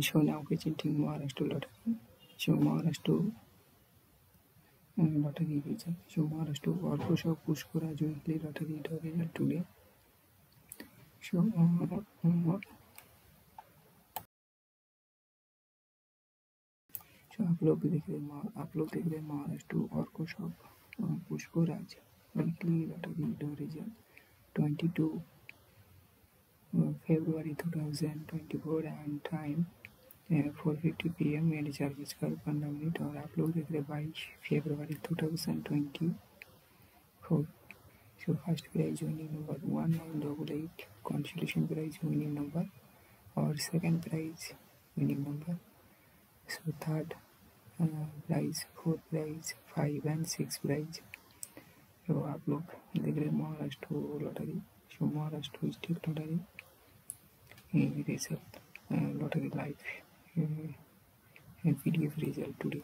show now presenting Maharashtra lottery. Show Maharashtra uh, lottery result. Show Maharashtra Orkosha Pushkara jointly lottery the result today. Show uh, uh, so आप लोग देख रहे हैं आप लोग देख रहे हैं Maharashtra Orko shop पुष्को Raj weekly lottery the result 22 February 2024 and time P M मेरे चार्जेस कर पंद्रह मिनट और आप लोग देख रहे बाईस February two thousand twenty four so first prize winning number one nine double eight consolation prize winning number और second prize winning number so third prize fourth prize five and six prize तो आप लोग देख रहे Maharashtra lottery so Maharashtra state lottery result uh, lottery live uh, PDF result today